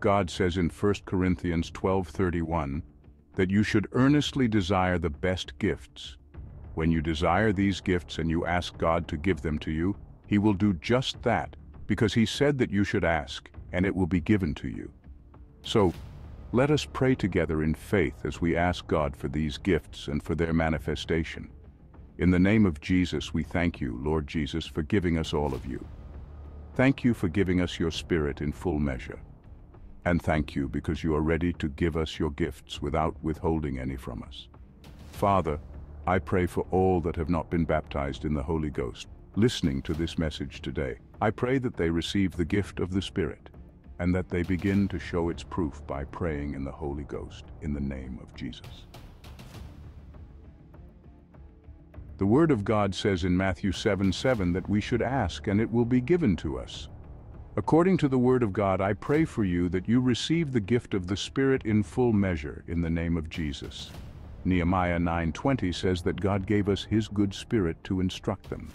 God says in 1 Corinthians 12:31 that you should earnestly desire the best gifts. When you desire these gifts and you ask God to give them to you, He will do just that, because He said that you should ask, and it will be given to you. So, let us pray together in faith as we ask God for these gifts and for their manifestation. In the name of Jesus, we thank you, Lord Jesus, for giving us all of you. Thank you for giving us your Spirit in full measure. And thank you because you are ready to give us your gifts without withholding any from us. Father, I pray for all that have not been baptized in the Holy Ghost, listening to this message today. I pray that they receive the gift of the Spirit, and that they begin to show its proof by praying in the Holy Ghost in the name of Jesus. The Word of God says in Matthew 7, 7 that we should ask and it will be given to us. According to the Word of God, I pray for you that you receive the gift of the Spirit in full measure in the name of Jesus. Nehemiah 9.20 says that God gave us His good Spirit to instruct them.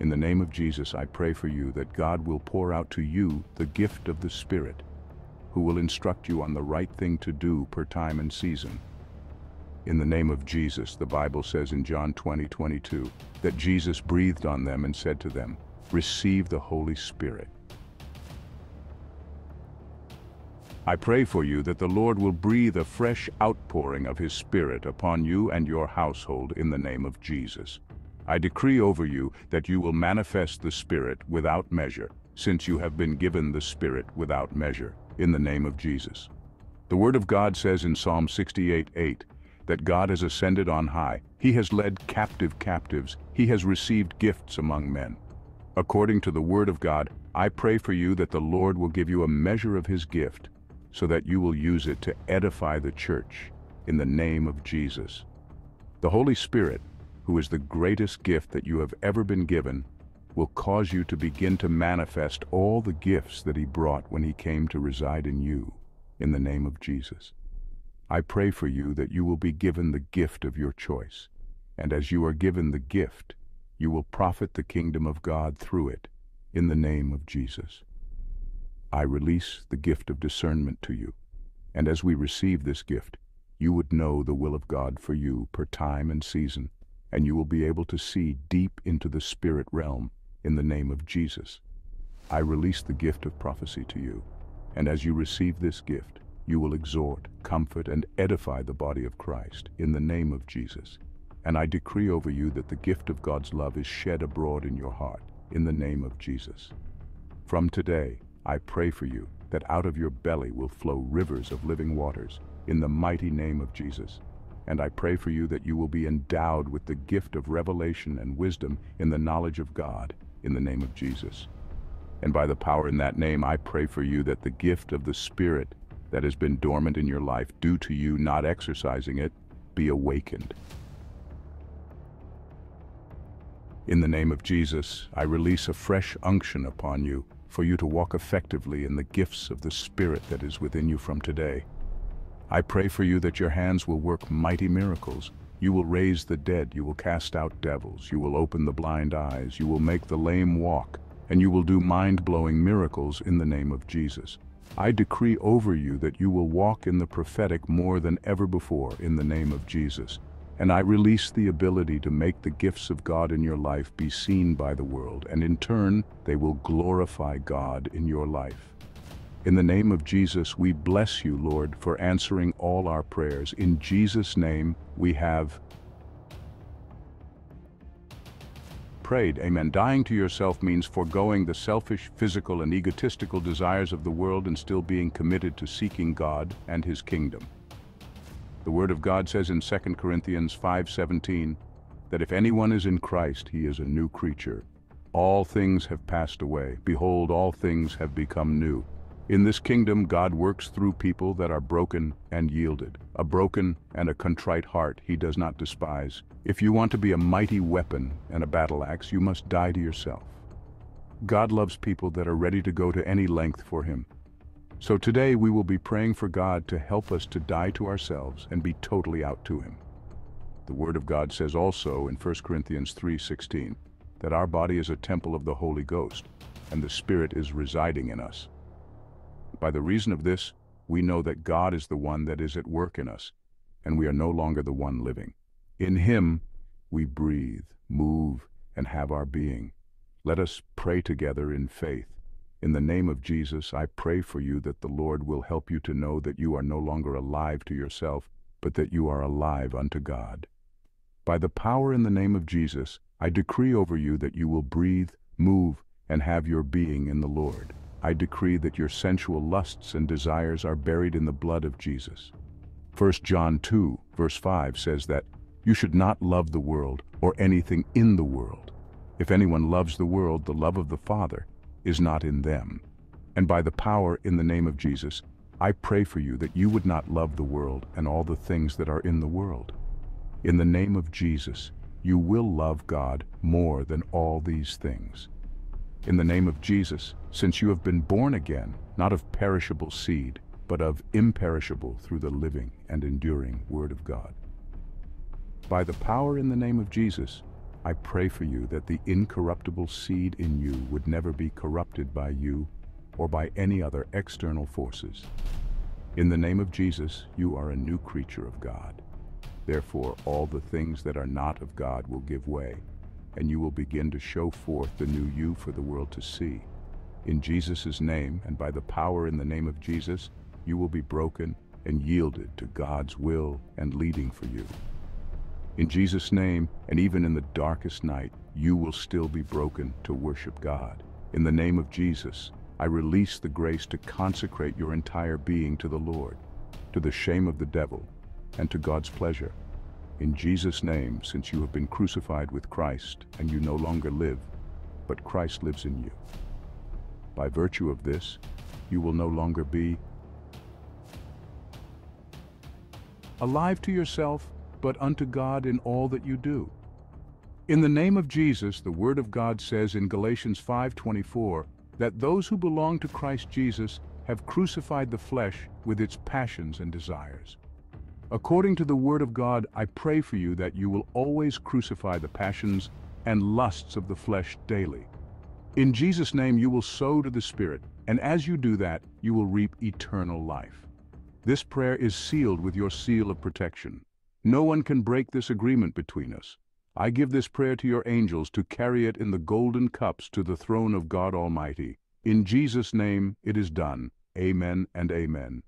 In the name of Jesus, I pray for you that God will pour out to you the gift of the Spirit, who will instruct you on the right thing to do per time and season. In the name of Jesus, the Bible says in John 20, 22, that Jesus breathed on them and said to them, Receive the Holy Spirit. I pray for you that the Lord will breathe a fresh outpouring of His Spirit upon you and your household in the name of Jesus. I decree over you that you will manifest the Spirit without measure, since you have been given the Spirit without measure, in the name of Jesus. The Word of God says in Psalm 68, 8, that God has ascended on high, He has led captive captives, He has received gifts among men. According to the Word of God, I pray for you that the Lord will give you a measure of His gift, so that you will use it to edify the church in the name of Jesus. The Holy Spirit, who is the greatest gift that you have ever been given, will cause you to begin to manifest all the gifts that he brought when he came to reside in you, in the name of Jesus. I pray for you that you will be given the gift of your choice, and as you are given the gift, you will profit the kingdom of God through it, in the name of Jesus. I release the gift of discernment to you, and as we receive this gift, you would know the will of God for you per time and season, and you will be able to see deep into the spirit realm in the name of Jesus. I release the gift of prophecy to you, and as you receive this gift, you will exhort, comfort, and edify the body of Christ in the name of Jesus. And I decree over you that the gift of God's love is shed abroad in your heart in the name of Jesus. From today, I pray for you that out of your belly will flow rivers of living waters in the mighty name of Jesus. And I pray for you that you will be endowed with the gift of revelation and wisdom in the knowledge of God in the name of Jesus. And by the power in that name, I pray for you that the gift of the Spirit that has been dormant in your life due to you not exercising it be awakened. In the name of Jesus, I release a fresh unction upon you for you to walk effectively in the gifts of the Spirit that is within you from today. I pray for you that your hands will work mighty miracles. You will raise the dead, you will cast out devils, you will open the blind eyes, you will make the lame walk, and you will do mind-blowing miracles in the name of Jesus. I decree over you that you will walk in the prophetic more than ever before in the name of Jesus. And I release the ability to make the gifts of God in your life be seen by the world, and in turn, they will glorify God in your life. In the name of Jesus, we bless you, Lord, for answering all our prayers. In Jesus' name, we have prayed. Amen. Dying to yourself means foregoing the selfish, physical, and egotistical desires of the world and still being committed to seeking God and His kingdom. The Word of God says in 2 Corinthians 5.17 that if anyone is in Christ, he is a new creature. All things have passed away. Behold, all things have become new. In this kingdom, God works through people that are broken and yielded. A broken and a contrite heart he does not despise. If you want to be a mighty weapon and a battle axe, you must die to yourself. God loves people that are ready to go to any length for him. So today we will be praying for God to help us to die to ourselves and be totally out to Him. The Word of God says also in 1 Corinthians 3.16 that our body is a temple of the Holy Ghost and the Spirit is residing in us. By the reason of this, we know that God is the one that is at work in us, and we are no longer the one living. In him we breathe, move, and have our being. Let us pray together in faith. In the name of Jesus, I pray for you that the Lord will help you to know that you are no longer alive to yourself, but that you are alive unto God. By the power in the name of Jesus, I decree over you that you will breathe, move, and have your being in the Lord. I decree that your sensual lusts and desires are buried in the blood of Jesus. 1 John 2, verse 5 says that you should not love the world or anything in the world. If anyone loves the world, the love of the Father is not in them. And by the power in the name of Jesus, I pray for you that you would not love the world and all the things that are in the world. In the name of Jesus, you will love God more than all these things. In the name of Jesus, since you have been born again, not of perishable seed, but of imperishable through the living and enduring Word of God. By the power in the name of Jesus, I pray for you that the incorruptible seed in you would never be corrupted by you or by any other external forces. In the name of Jesus, you are a new creature of God. Therefore, all the things that are not of God will give way, and you will begin to show forth the new you for the world to see. In Jesus' name, and by the power in the name of Jesus, you will be broken and yielded to God's will and leading for you. In Jesus' name, and even in the darkest night, you will still be broken to worship God. In the name of Jesus, I release the grace to consecrate your entire being to the Lord, to the shame of the devil, and to God's pleasure. In Jesus' name, since you have been crucified with Christ, and you no longer live, but Christ lives in you. By virtue of this, you will no longer be alive to yourself, but unto God in all that you do. In the name of Jesus, the Word of God says in Galatians 5.24, that those who belong to Christ Jesus have crucified the flesh with its passions and desires. According to the Word of God, I pray for you that you will always crucify the passions and lusts of the flesh daily. In Jesus' name you will sow to the Spirit, and as you do that, you will reap eternal life. This prayer is sealed with your seal of protection. No one can break this agreement between us. I give this prayer to your angels to carry it in the golden cups to the throne of God Almighty. In Jesus' name it is done. Amen and amen.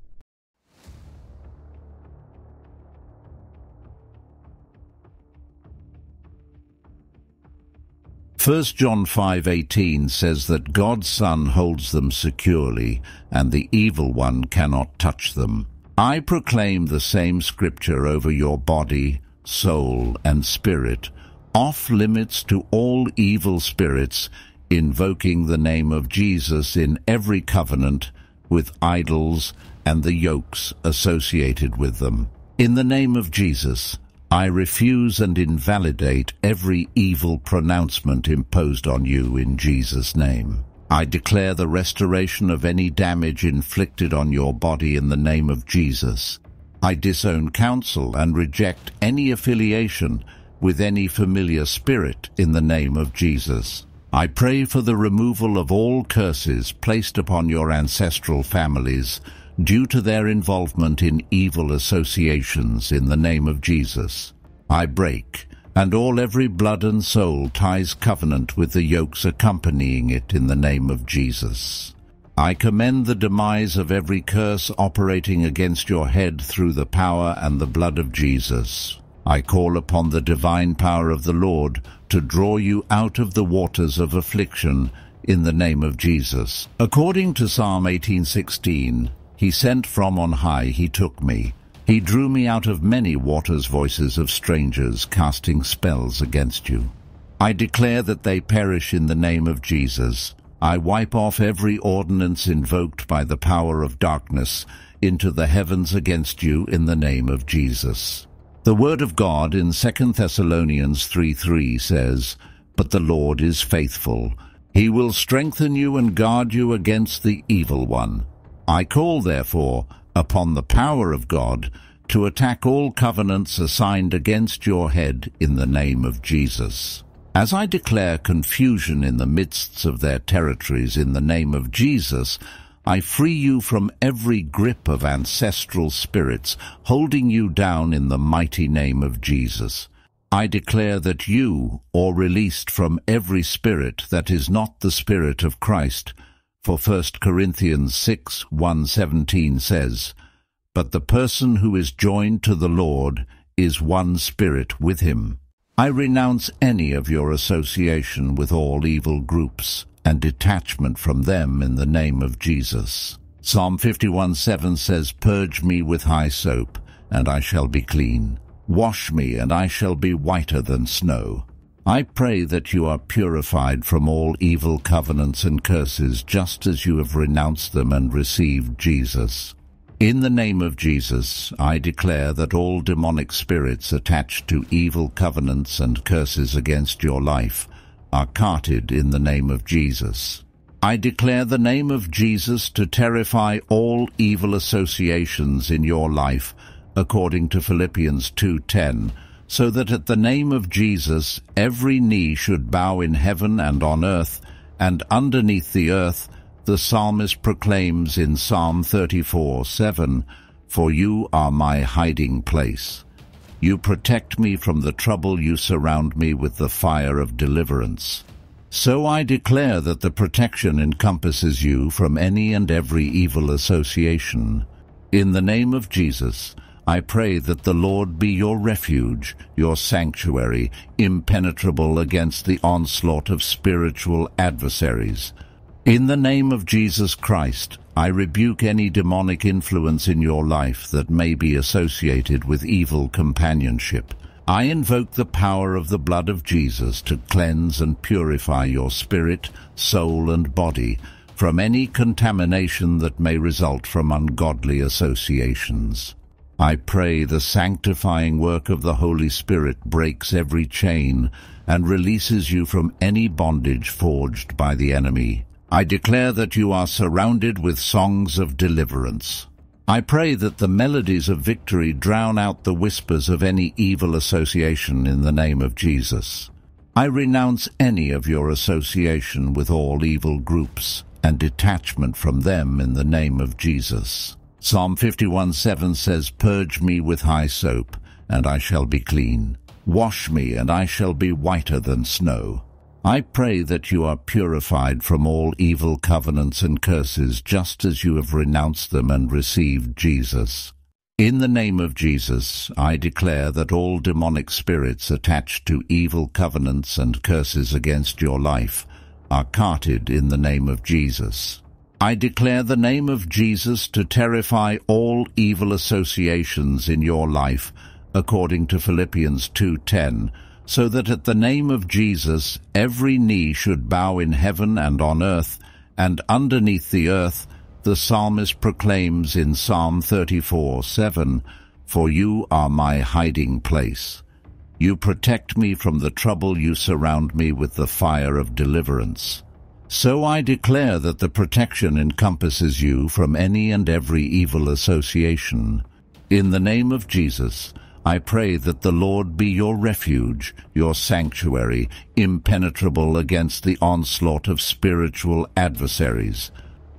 First John 5:18 says that God's Son holds them securely, and the evil one cannot touch them. I proclaim the same scripture over your body, soul, and spirit, off limits to all evil spirits, invoking the name of Jesus in every covenant with idols and the yokes associated with them. In the name of Jesus, I refuse and invalidate every evil pronouncement imposed on you in Jesus' name. I declare the restoration of any damage inflicted on your body in the name of Jesus. I disown counsel and reject any affiliation with any familiar spirit in the name of Jesus. I pray for the removal of all curses placed upon your ancestral families due to their involvement in evil associations in the name of Jesus. I break, and all every blood and soul ties covenant with the yokes accompanying it in the name of Jesus. I commend the demise of every curse operating against your head through the power and the blood of Jesus. I call upon the divine power of the Lord to draw you out of the waters of affliction in the name of Jesus. According to Psalm 18:16, He sent from on high, He took me. He drew me out of many waters voices of strangers casting spells against you. I declare that they perish in the name of Jesus. I wipe off every ordinance invoked by the power of darkness into the heavens against you in the name of Jesus. The word of God in 2 Thessalonians 3.3 says, But the Lord is faithful. He will strengthen you and guard you against the evil one. I call, therefore, upon the power of God to attack all covenants assigned against your head in the name of Jesus. As I declare confusion in the midst of their territories in the name of Jesus, I free you from every grip of ancestral spirits, holding you down in the mighty name of Jesus. I declare that you are released from every spirit that is not the Spirit of Christ. For 1 Corinthians 6, 117 says, But the person who is joined to the Lord is one spirit with him. I renounce any of your association with all evil groups and detachment from them in the name of Jesus. Psalm 51:7 says, Purge me with hyssop, and I shall be clean. Wash me, and I shall be whiter than snow. I pray that you are purified from all evil covenants and curses, just as you have renounced them and received Jesus. In the name of Jesus, I declare that all demonic spirits attached to evil covenants and curses against your life are carted in the name of Jesus. I declare the name of Jesus to terrify all evil associations in your life, according to Philippians 2.10, so that at the name of Jesus every knee should bow in heaven and on earth, and underneath the earth, the psalmist proclaims in Psalm 34, 7, For you are my hiding place. You protect me from the trouble, you surround me with the fire of deliverance. So I declare that the protection encompasses you from any and every evil association. In the name of Jesus, I pray that the Lord be your refuge, your sanctuary, impenetrable against the onslaught of spiritual adversaries. In the name of Jesus Christ, I rebuke any demonic influence in your life that may be associated with evil companionship. I invoke the power of the blood of Jesus to cleanse and purify your spirit, soul, and body from any contamination that may result from ungodly associations. I pray the sanctifying work of the Holy Spirit breaks every chain and releases you from any bondage forged by the enemy. I declare that you are surrounded with songs of deliverance. I pray that the melodies of victory drown out the whispers of any evil association in the name of Jesus. I renounce any of your association with all evil groups and detachment from them in the name of Jesus. Psalm 51:7 says, Purge me with hyssop, and I shall be clean. Wash me, and I shall be whiter than snow. I pray that you are purified from all evil covenants and curses just as you have renounced them and received Jesus. In the name of Jesus, I declare that all demonic spirits attached to evil covenants and curses against your life are carted in the name of Jesus. I declare the name of Jesus to terrify all evil associations in your life, according to Philippians 2.10, so that at the name of Jesus every knee should bow in heaven and on earth, and underneath the earth, the psalmist proclaims in Psalm 34, 7, For you are my hiding place. You protect me from the trouble, you surround me with the fire of deliverance. So I declare that the protection encompasses you from any and every evil association. In the name of Jesus, I pray that the Lord be your refuge, your sanctuary, impenetrable against the onslaught of spiritual adversaries.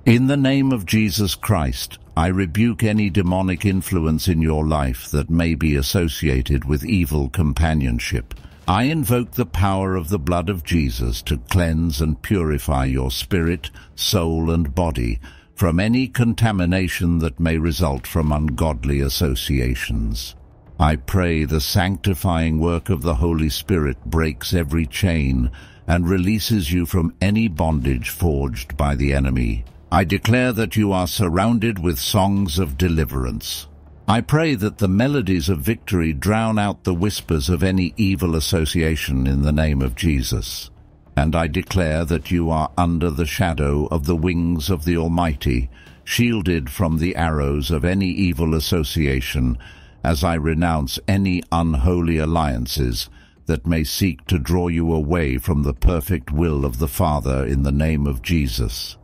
In the name of Jesus Christ, I rebuke any demonic influence in your life that may be associated with evil companionship. I invoke the power of the blood of Jesus to cleanse and purify your spirit, soul, and body from any contamination that may result from ungodly associations. I pray the sanctifying work of the Holy Spirit breaks every chain and releases you from any bondage forged by the enemy. I declare that you are surrounded with songs of deliverance. I pray that the melodies of victory drown out the whispers of any evil association in the name of Jesus. And I declare that you are under the shadow of the wings of the Almighty, shielded from the arrows of any evil association, as I renounce any unholy alliances that may seek to draw you away from the perfect will of the Father in the name of Jesus.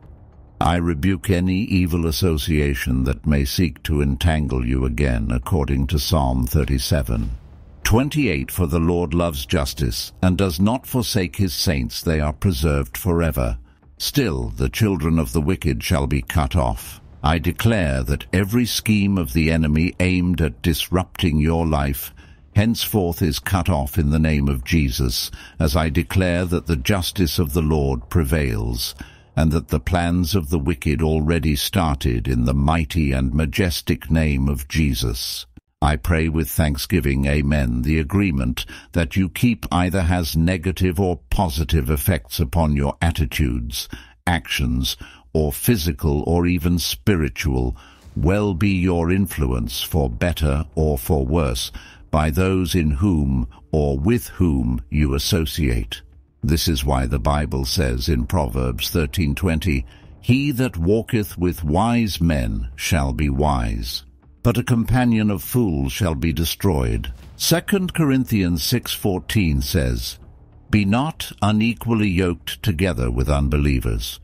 I rebuke any evil association that may seek to entangle you again, according to Psalm 37. 28 For the Lord loves justice, and does not forsake his saints, they are preserved forever. Still the children of the wicked shall be cut off. I declare that every scheme of the enemy aimed at disrupting your life henceforth is cut off in the name of Jesus, as I declare that the justice of the Lord prevails, and that the plans of the wicked already started in the mighty and majestic name of Jesus. I pray with thanksgiving, Amen, the agreement that you keep either has negative or positive effects upon your attitudes, actions, or physical or even spiritual, well be your influence for better or for worse, by those in whom or with whom you associate. This is why the Bible says in Proverbs 13:20, He that walketh with wise men shall be wise, but a companion of fools shall be destroyed. 2 Corinthians 6:14 says, Be not unequally yoked together with unbelievers,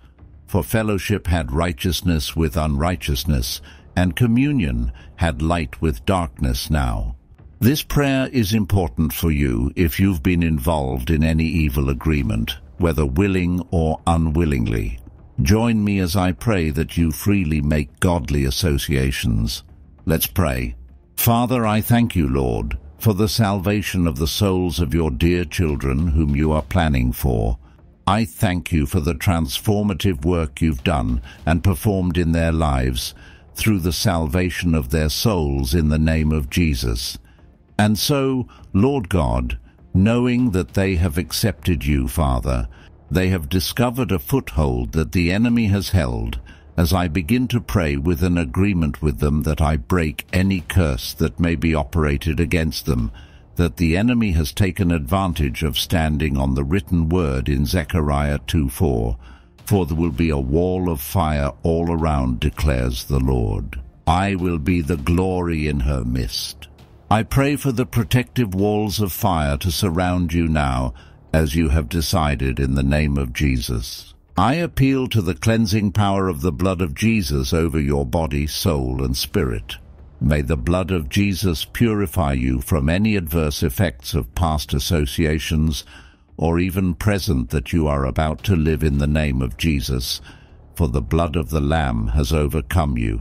for fellowship had righteousness with unrighteousness, and communion had light with darkness now. This prayer is important for you if you've been involved in any evil agreement, whether willing or unwillingly. Join me as I pray that you freely make godly associations. Let's pray. Father, I thank you, Lord, for the salvation of the souls of your dear children whom you are planning for. I thank you for the transformative work you've done and performed in their lives through the salvation of their souls in the name of Jesus. And so, Lord God, knowing that they have accepted you, Father, they have discovered a foothold that the enemy has held, as I begin to pray with an agreement with them that I break any curse that may be operated against them, that the enemy has taken advantage of standing on the written word in Zechariah 2.4, for there will be a wall of fire all around, declares the Lord. I will be the glory in her midst. I pray for the protective walls of fire to surround you now, as you have decided in the name of Jesus. I appeal to the cleansing power of the blood of Jesus over your body, soul, and spirit. May the blood of Jesus purify you from any adverse effects of past associations or even present that you are about to live in the name of Jesus, for the blood of the Lamb has overcome you.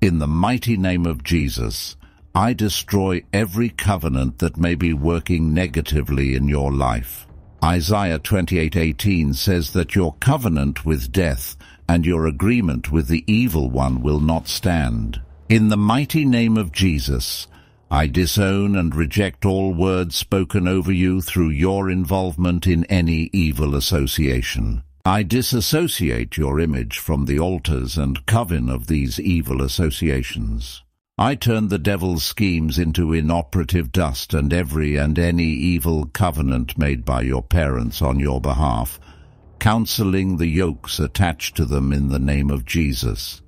In the mighty name of Jesus, I destroy every covenant that may be working negatively in your life. Isaiah 28:18 says that your covenant with death and your agreement with the evil one will not stand. In the mighty name of Jesus, I disown and reject all words spoken over you through your involvement in any evil association. I disassociate your image from the altars and coven of these evil associations. I turn the devil's schemes into inoperative dust and every and any evil covenant made by your parents on your behalf, counseling the yokes attached to them in the name of Jesus.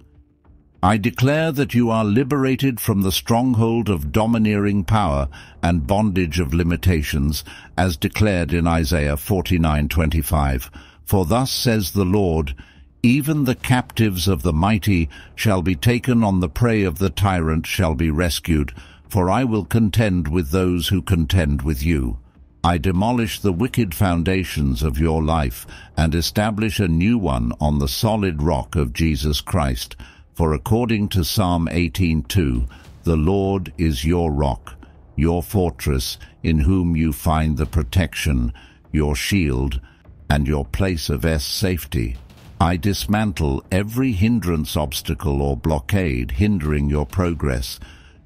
I declare that you are liberated from the stronghold of domineering power and bondage of limitations, as declared in Isaiah 49:25. For thus says the Lord, even the captives of the mighty shall be taken on the prey of the tyrant shall be rescued, for I will contend with those who contend with you. I demolish the wicked foundations of your life and establish a new one on the solid rock of Jesus Christ. For according to Psalm 18.2, the Lord is your rock, your fortress, in whom you find the protection, your shield, and your place of safety. I dismantle every hindrance obstacle or blockade hindering your progress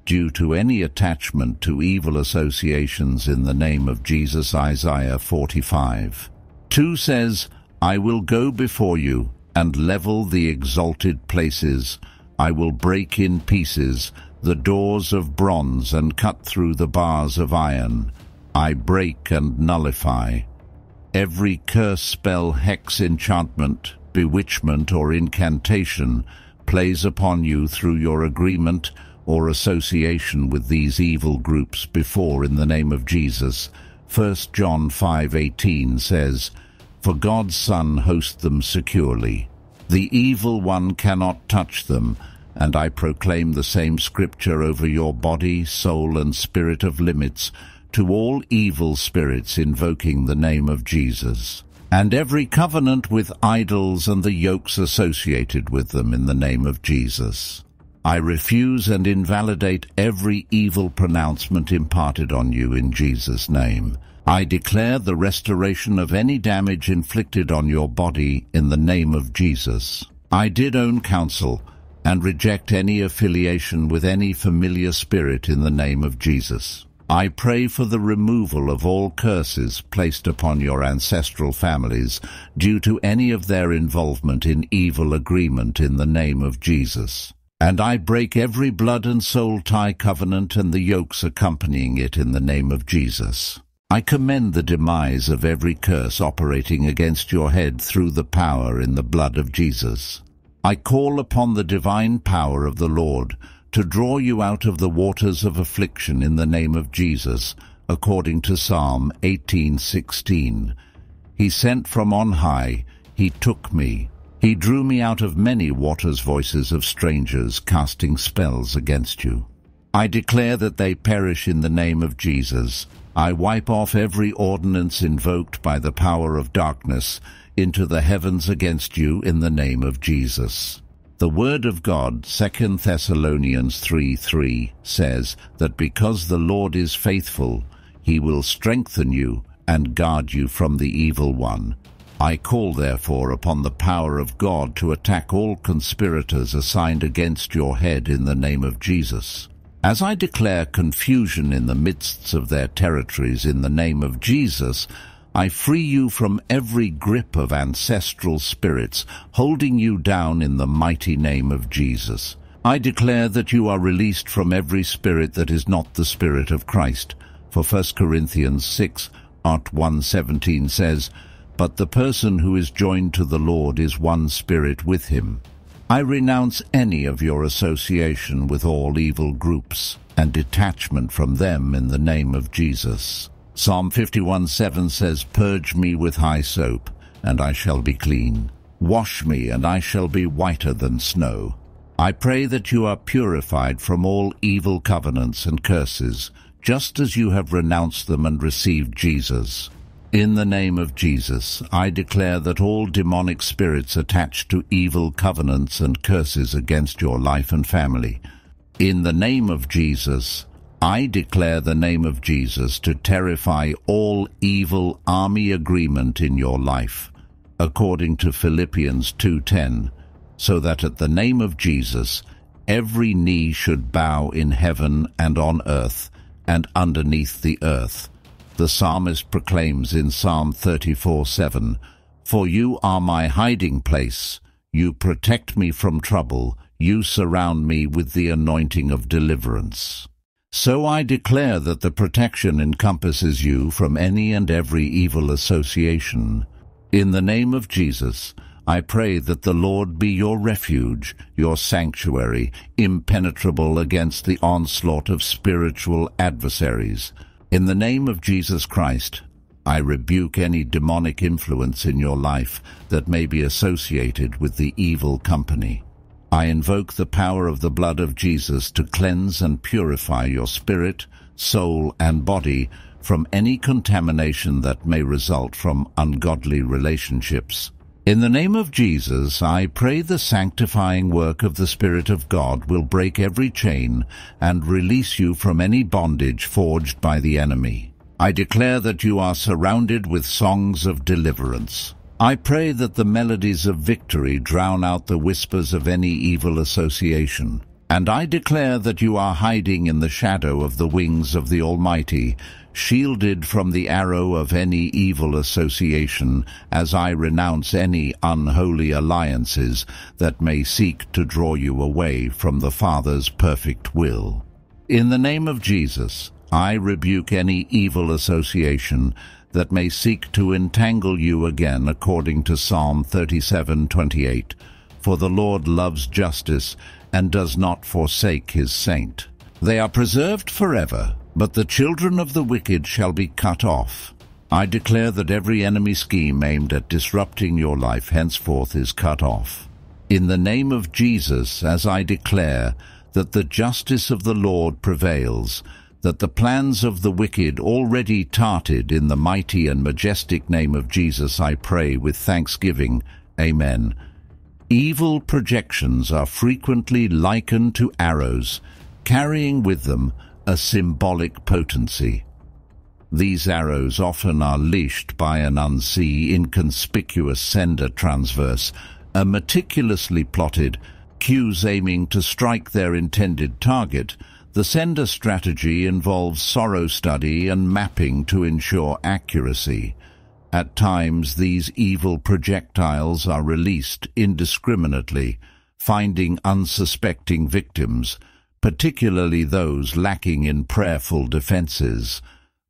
due to any attachment to evil associations in the name of Jesus Isaiah 45. 2 says, I will go before you and level the exalted places. I will break in pieces the doors of bronze and cut through the bars of iron. I break and nullify. Every curse spell hex enchantment bewitchment or incantation plays upon you through your agreement or association with these evil groups before in the name of Jesus. 1 John 5:18 says, For God's Son hosts them securely. The evil one cannot touch them, and I proclaim the same scripture over your body, soul, and spirit of limits to all evil spirits invoking the name of Jesus. And every covenant with idols and the yokes associated with them in the name of Jesus. I refuse and invalidate every evil pronouncement imparted on you in Jesus' name. I declare the restoration of any damage inflicted on your body in the name of Jesus. I did own counsel and reject any affiliation with any familiar spirit in the name of Jesus. I pray for the removal of all curses placed upon your ancestral families due to any of their involvement in evil agreement in the name of Jesus. And I break every blood and soul tie covenant and the yokes accompanying it in the name of Jesus. I commend the demise of every curse operating against your head through the power in the blood of Jesus. I call upon the divine power of the Lord to draw you out of the waters of affliction in the name of Jesus, according to Psalm 18:16. He sent from on high, he took me. He drew me out of many waters voices of strangers casting spells against you. I declare that they perish in the name of Jesus. I wipe off every ordinance invoked by the power of darkness into the heavens against you in the name of Jesus. The Word of God, 2 Thessalonians 3, 3, says that because the Lord is faithful, he will strengthen you and guard you from the evil one. I call therefore upon the power of God to attack all conspirators assigned against your head in the name of Jesus. As I declare confusion in the midst of their territories in the name of Jesus, I free you from every grip of ancestral spirits, holding you down in the mighty name of Jesus. I declare that you are released from every spirit that is not the Spirit of Christ. For 1 Corinthians 6, Art 117 says, But the person who is joined to the Lord is one spirit with him. I renounce any of your association with all evil groups and detachment from them in the name of Jesus. Psalm 51:7 says, Purge me with hyssop, and I shall be clean. Wash me, and I shall be whiter than snow. I pray that you are purified from all evil covenants and curses, just as you have renounced them and received Jesus. In the name of Jesus, I declare that all demonic spirits attached to evil covenants and curses against your life and family. In the name of Jesus, I declare the name of Jesus to terrify all evil army agreement in your life, according to Philippians 2.10, so that at the name of Jesus every knee should bow in heaven and on earth and underneath the earth. The psalmist proclaims in Psalm 34.7, For you are my hiding place, you protect me from trouble, you surround me with the anointing of deliverance. So I declare that the protection encompasses you from any and every evil association. In the name of Jesus, I pray that the Lord be your refuge, your sanctuary, impenetrable against the onslaught of spiritual adversaries. In the name of Jesus Christ, I rebuke any demonic influence in your life that may be associated with the evil company. I invoke the power of the blood of Jesus to cleanse and purify your spirit, soul, and body from any contamination that may result from ungodly relationships. In the name of Jesus, I pray the sanctifying work of the Spirit of God will break every chain and release you from any bondage forged by the enemy. I declare that you are surrounded with songs of deliverance. I pray that the melodies of victory drown out the whispers of any evil association. And I declare that you are hiding in the shadow of the wings of the Almighty, shielded from the arrow of any evil association, as I renounce any unholy alliances that may seek to draw you away from the Father's perfect will. In the name of Jesus, I rebuke any evil association that may seek to entangle you again according to Psalm 37:28. For the Lord loves justice and does not forsake his saint. They are preserved forever, but the children of the wicked shall be cut off. I declare that every enemy scheme aimed at disrupting your life henceforth is cut off. In the name of Jesus, as I declare that the justice of the Lord prevails, that the plans of the wicked already tarted in the mighty and majestic name of Jesus I pray with thanksgiving. Amen. Evil projections are frequently likened to arrows, carrying with them a symbolic potency. These arrows often are leashed by an unseen, inconspicuous sender transverse, a meticulously plotted, cues aiming to strike their intended target, the sender strategy involves sorrow study and mapping to ensure accuracy. At times, these evil projectiles are released indiscriminately, finding unsuspecting victims, particularly those lacking in prayerful defenses.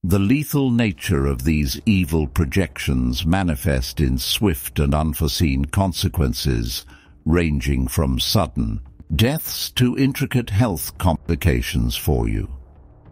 The lethal nature of these evil projections manifest in swift and unforeseen consequences, ranging from sudden deaths to intricate health complications for you.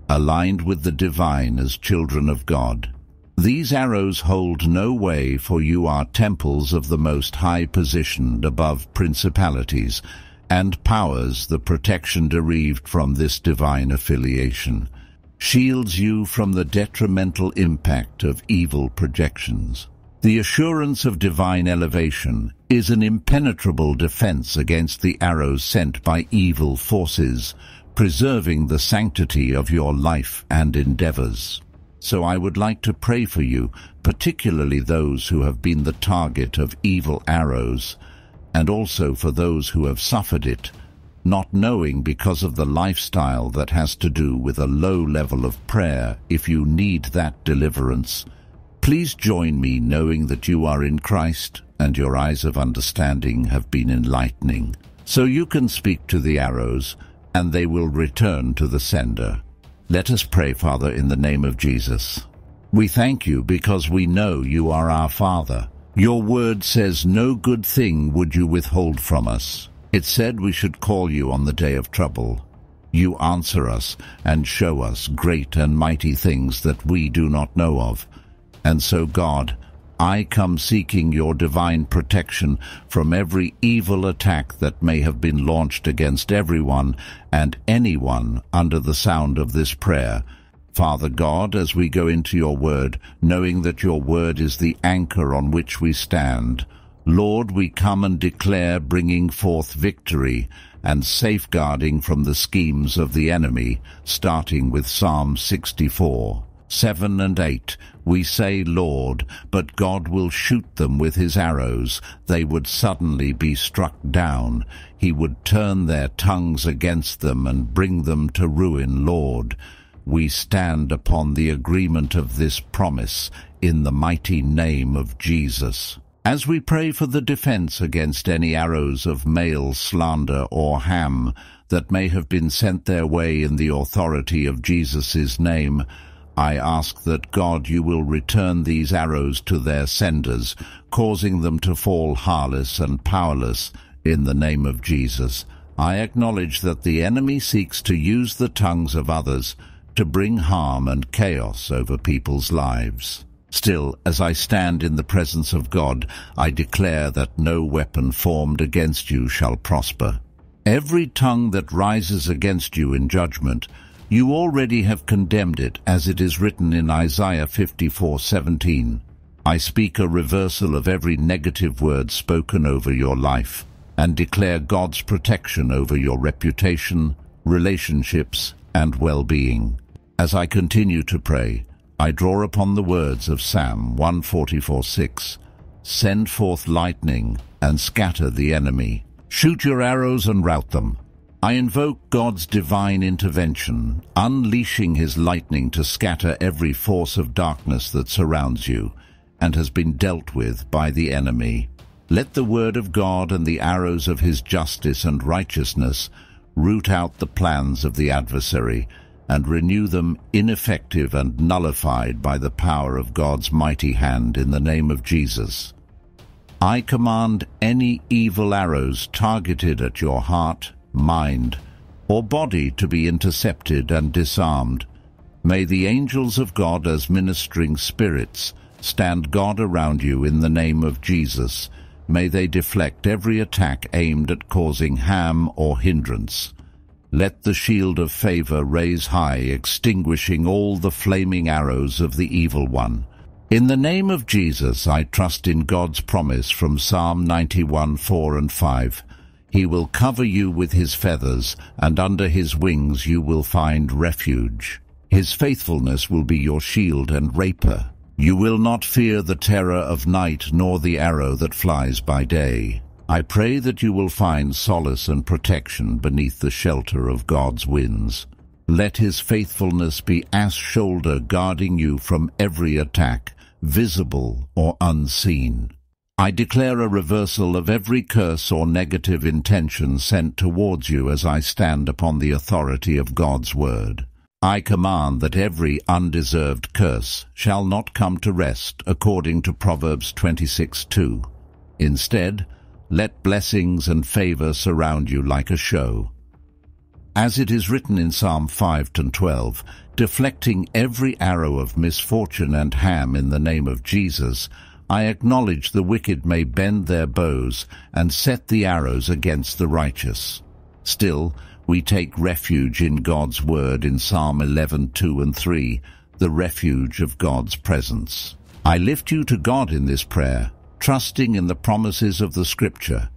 Aligned with the divine as children of God, these arrows hold no way, for you are temples of the Most High positioned above principalities and powers the protection derived from this divine affiliation, shields you from the detrimental impact of evil projections. The assurance of divine elevation is an impenetrable defense against the arrows sent by evil forces, preserving the sanctity of your life and endeavors. So I would like to pray for you, particularly those who have been the target of evil arrows, and also for those who have suffered it, not knowing because of the lifestyle that has to do with a low level of prayer if you need that deliverance. Please join me knowing that you are in Christ and your eyes of understanding have been enlightening. So you can speak to the arrows and they will return to the sender. Let us pray, Father, in the name of Jesus. We thank you because we know you are our Father. Your word says no good thing would you withhold from us. It said we should call you on the day of trouble. You answer us and show us great and mighty things that we do not know of. And so, God, I come seeking your divine protection from every evil attack that may have been launched against everyone and anyone under the sound of this prayer. Father God, as we go into your word, knowing that your word is the anchor on which we stand, Lord, we come and declare bringing forth victory and safeguarding from the schemes of the enemy, starting with Psalm 64. 7 and 8, we say, Lord, but God will shoot them with his arrows. They would suddenly be struck down. He would turn their tongues against them and bring them to ruin, Lord. We stand upon the agreement of this promise in the mighty name of Jesus. As we pray for the defense against any arrows of male slander or ham that may have been sent their way in the authority of Jesus' name, I ask that God you will return these arrows to their senders, causing them to fall harmless and powerless in the name of Jesus. I acknowledge that the enemy seeks to use the tongues of others to bring harm and chaos over people's lives. Still, as I stand in the presence of God, I declare that no weapon formed against you shall prosper. Every tongue that rises against you in judgment you already have condemned it, as it is written in Isaiah 54:17. I speak a reversal of every negative word spoken over your life, and declare God's protection over your reputation, relationships, and well-being. As I continue to pray, I draw upon the words of Psalm 144:6. Send forth lightning and scatter the enemy. Shoot your arrows and rout them. I invoke God's divine intervention, unleashing his lightning to scatter every force of darkness that surrounds you and has been dealt with by the enemy. Let the word of God and the arrows of his justice and righteousness root out the plans of the adversary and renew them ineffective and nullified by the power of God's mighty hand in the name of Jesus. I command any evil arrows targeted at your heart, mind, or body to be intercepted and disarmed. May the angels of God as ministering spirits stand guard around you in the name of Jesus. May they deflect every attack aimed at causing harm or hindrance. Let the shield of favor raise high, extinguishing all the flaming arrows of the evil one. In the name of Jesus, I trust in God's promise from Psalm 91, 4 and 5. He will cover you with his feathers, and under his wings you will find refuge. His faithfulness will be your shield and rapier. You will not fear the terror of night, nor the arrow that flies by day. I pray that you will find solace and protection beneath the shelter of God's winds. Let his faithfulness be as shoulder guarding you from every attack, visible or unseen. I declare a reversal of every curse or negative intention sent towards you as I stand upon the authority of God's word. I command that every undeserved curse shall not come to rest according to Proverbs 26:2. Instead, let blessings and favor surround you like a show. As it is written in Psalm 5 and 12, deflecting every arrow of misfortune and ham in the name of Jesus, I acknowledge the wicked may bend their bows and set the arrows against the righteous. Still, we take refuge in God's word in Psalm 11, 2 and 3, the refuge of God's presence. I lift you to God in this prayer, trusting in the promises of the Scripture.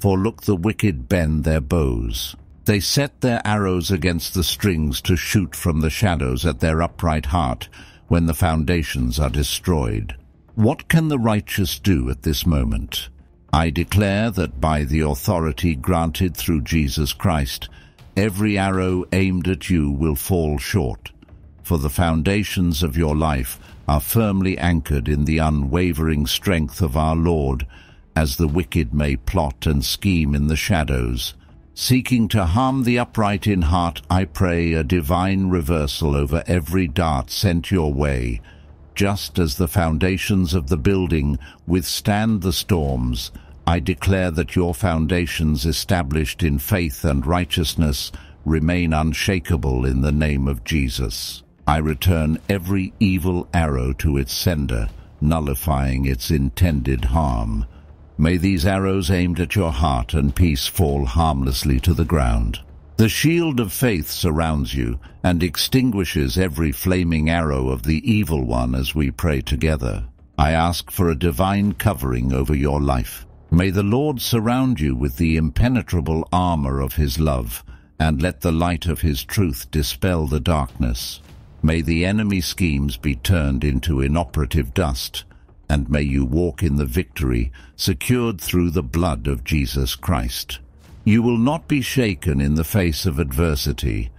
For look, the wicked bend their bows. They set their arrows against the strings to shoot from the shadows at their upright heart when the foundations are destroyed. What can the righteous do at this moment? I declare that by the authority granted through Jesus Christ, every arrow aimed at you will fall short, for the foundations of your life are firmly anchored in the unwavering strength of our Lord, as the wicked may plot and scheme in the shadows. Seeking to harm the upright in heart, I pray a divine reversal over every dart sent your way, just as the foundations of the building withstand the storms, I declare that your foundations established in faith and righteousness remain unshakable in the name of Jesus. I return every evil arrow to its sender, nullifying its intended harm. May these arrows aimed at your heart and peace fall harmlessly to the ground. The shield of faith surrounds you and extinguishes every flaming arrow of the evil one as we pray together. I ask for a divine covering over your life. May the Lord surround you with the impenetrable armor of his love, and let the light of his truth dispel the darkness. May the enemy's schemes be turned into inoperative dust, and may you walk in the victory secured through the blood of Jesus Christ. You will not be shaken in the face of adversity.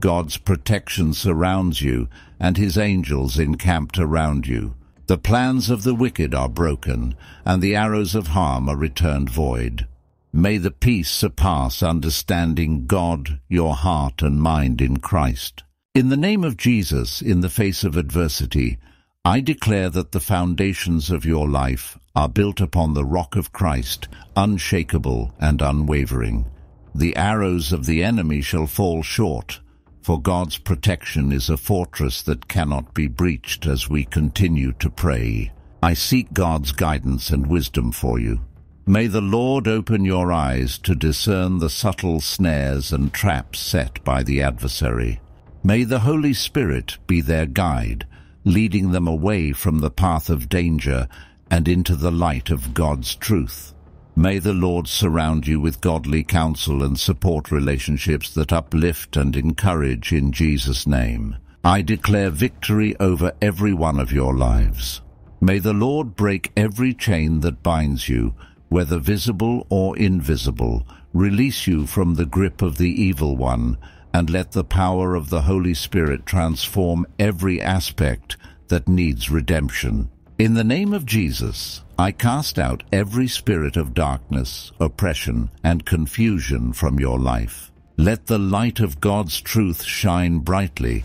God's protection surrounds you, and his angels encamped around you. The plans of the wicked are broken, and the arrows of harm are returned void. May the peace surpass understanding God, your heart and mind in Christ. In the name of Jesus, in the face of adversity, I declare that the foundations of your life are built upon the rock of Christ, unshakable and unwavering. The arrows of the enemy shall fall short, for God's protection is a fortress that cannot be breached as we continue to pray. I seek God's guidance and wisdom for you. May the Lord open your eyes to discern the subtle snares and traps set by the adversary. May the Holy Spirit be their guide, leading them away from the path of danger and into the light of God's truth. May the Lord surround you with godly counsel and support relationships that uplift and encourage in Jesus' name. I declare victory over every one of your lives. May the Lord break every chain that binds you, whether visible or invisible, release you from the grip of the evil one, and let the power of the Holy Spirit transform every aspect that needs redemption. In the name of Jesus, I cast out every spirit of darkness, oppression, and confusion from your life. Let the light of God's truth shine brightly,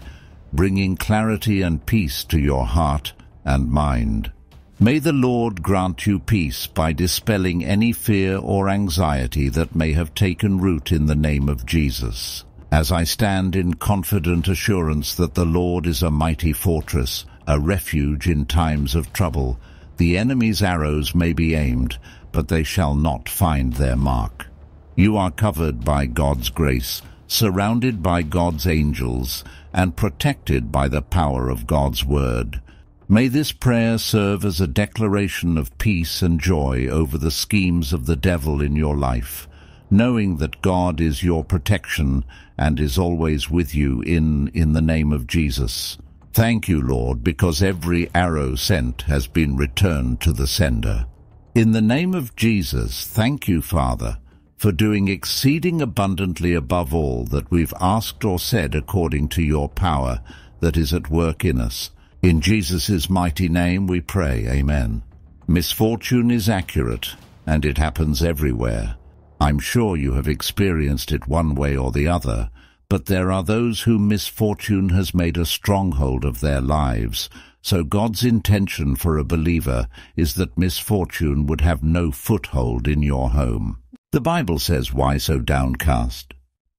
bringing clarity and peace to your heart and mind. May the Lord grant you peace by dispelling any fear or anxiety that may have taken root in the name of Jesus as I stand in confident assurance that the Lord is a mighty fortress, a refuge in times of trouble. The enemy's arrows may be aimed, but they shall not find their mark. You are covered by God's grace, surrounded by God's angels, and protected by the power of God's word. May this prayer serve as a declaration of peace and joy over the schemes of the devil in your life, knowing that God is your protection and is always with you in, in the name of Jesus. Thank you, Lord, because every arrow sent has been returned to the sender. In the name of Jesus, thank you, Father, for doing exceeding abundantly above all that we've asked or said according to your power that is at work in us. In Jesus' mighty name we pray, Amen. Misfortune is accurate, and it happens everywhere. I'm sure you have experienced it one way or the other, but there are those whom misfortune has made a stronghold of their lives, so God's intention for a believer is that misfortune would have no foothold in your home. The Bible says, Why so downcast?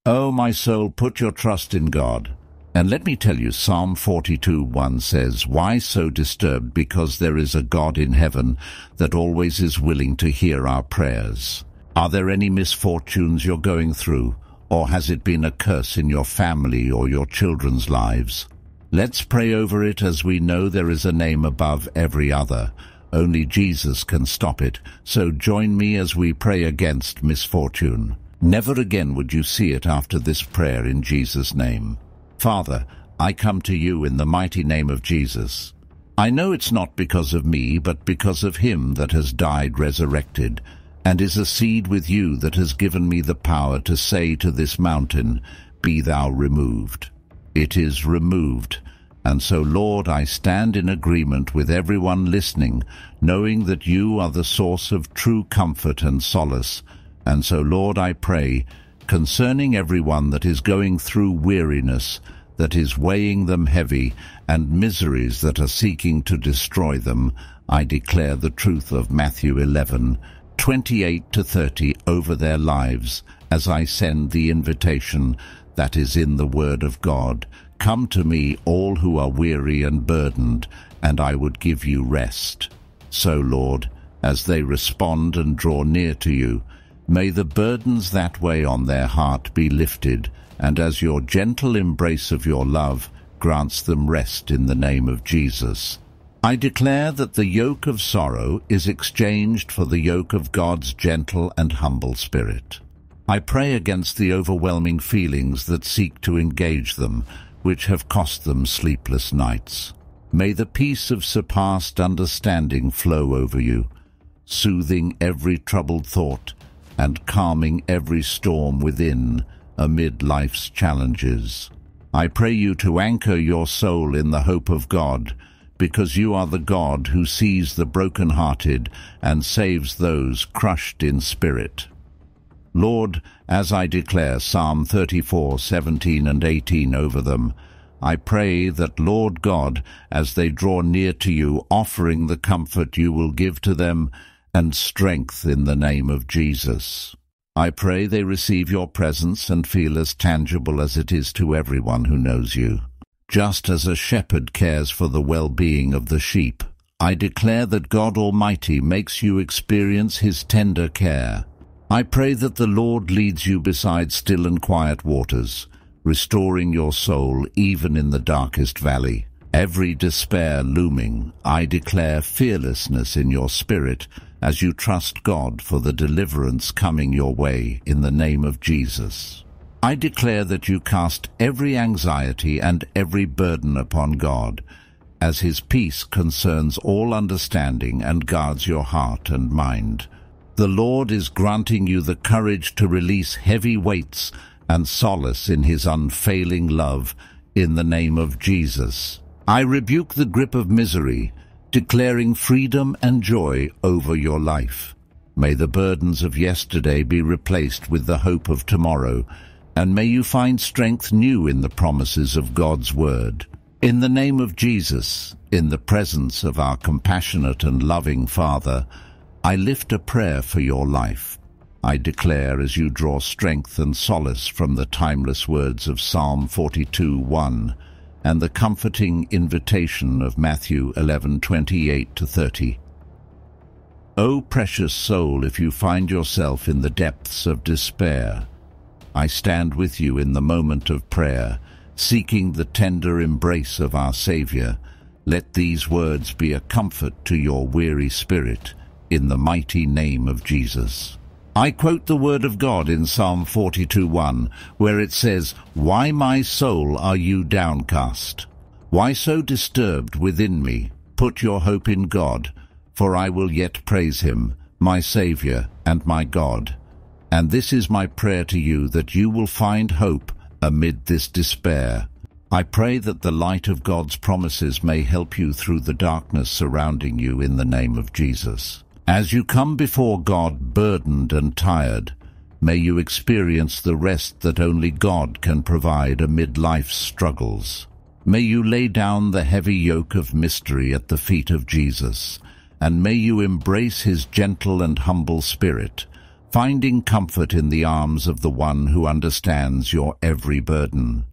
O oh, my soul, put your trust in God. And let me tell you, Psalm 42 1 says, Why so disturbed? Because there is a God in heaven that always is willing to hear our prayers. Are there any misfortunes you're going through? Or has it been a curse in your family or your children's lives? Let's pray over it as we know there is a name above every other. Only Jesus can stop it, so join me as we pray against misfortune. Never again would you see it after this prayer in Jesus' name. Father, I come to you in the mighty name of Jesus. I know it's not because of me, but because of him that has died resurrected, and is a seed with you that has given me the power to say to this mountain, Be thou removed. It is removed. And so, Lord, I stand in agreement with everyone listening, knowing that you are the source of true comfort and solace. And so, Lord, I pray, concerning everyone that is going through weariness, that is weighing them heavy, and miseries that are seeking to destroy them, I declare the truth of Matthew 11, 28 to 30 over their lives as I send the invitation that is in the Word of God. Come to me, all who are weary and burdened, and I would give you rest. So, Lord, as they respond and draw near to you, may the burdens that weigh on their heart be lifted, and as your gentle embrace of your love grants them rest in the name of Jesus. I declare that the yoke of sorrow is exchanged for the yoke of God's gentle and humble spirit. I pray against the overwhelming feelings that seek to engage them, which have cost them sleepless nights. May the peace of surpassed understanding flow over you, soothing every troubled thought and calming every storm within amid life's challenges. I pray you to anchor your soul in the hope of God, because you are the God who sees the broken-hearted and saves those crushed in spirit. Lord, as I declare Psalm 34, 17 and 18 over them, I pray that, Lord God, as they draw near to you, offering the comfort you will give to them and strength in the name of Jesus. I pray they receive your presence and feel as tangible as it is to everyone who knows you. Just as a shepherd cares for the well-being of the sheep, I declare that God Almighty makes you experience his tender care. I pray that the Lord leads you beside still and quiet waters, restoring your soul even in the darkest valley. Every despair looming, I declare fearlessness in your spirit as you trust God for the deliverance coming your way in the name of Jesus. I declare that you cast every anxiety and every burden upon God, as his peace concerns all understanding and guards your heart and mind. The Lord is granting you the courage to release heavy weights and solace in his unfailing love in the name of Jesus. I rebuke the grip of misery, declaring freedom and joy over your life. May the burdens of yesterday be replaced with the hope of tomorrow, and may you find strength new in the promises of God's Word. In the name of Jesus, in the presence of our compassionate and loving Father, I lift a prayer for your life. I declare as you draw strength and solace from the timeless words of Psalm 42:1 and the comforting invitation of Matthew 11:28-30. O precious soul, if you find yourself in the depths of despair, I stand with you in the moment of prayer, seeking the tender embrace of our Saviour. Let these words be a comfort to your weary spirit, in the mighty name of Jesus. I quote the word of God in Psalm 42.1, where it says, Why, my soul, are you downcast? Why so disturbed within me? Put your hope in God, for I will yet praise him, my Saviour and my God. And this is my prayer to you, that you will find hope amid this despair. I pray that the light of God's promises may help you through the darkness surrounding you in the name of Jesus. As you come before God burdened and tired, may you experience the rest that only God can provide amid life's struggles. May you lay down the heavy yoke of mystery at the feet of Jesus, and may you embrace his gentle and humble spirit, finding comfort in the arms of the one who understands your every burden.